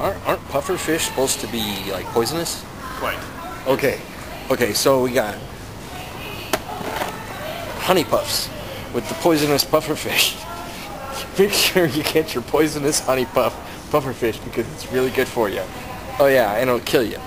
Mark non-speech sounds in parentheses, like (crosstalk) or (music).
Aren't, aren't puffer fish supposed to be like poisonous? Quite. Okay. Okay, so we got honey puffs with the poisonous puffer fish. (laughs) Make sure you get your poisonous honey puff puffer fish because it's really good for you. Oh yeah, and it'll kill you.